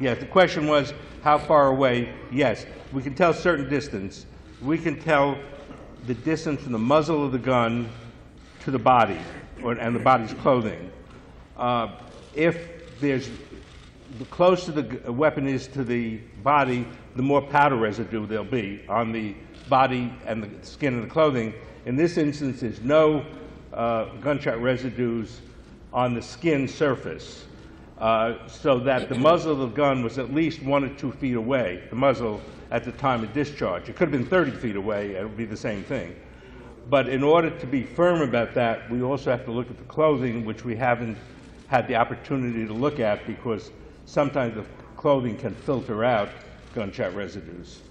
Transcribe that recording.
Yes, the question was, how far away? Yes, we can tell certain distance. We can tell the distance from the muzzle of the gun to the body, or, and the body's clothing. Uh, If there's, the closer the weapon is to the body, the more powder residue there'll be on the body and the skin and the clothing. In this instance, there's no uh, gunshot residues on the skin surface, uh, so that the muzzle of the gun was at least one or two feet away, the muzzle at the time of discharge. It could have been 30 feet away, it would be the same thing. But in order to be firm about that, we also have to look at the clothing, which we haven't had the opportunity to look at because sometimes the clothing can filter out gunshot residues.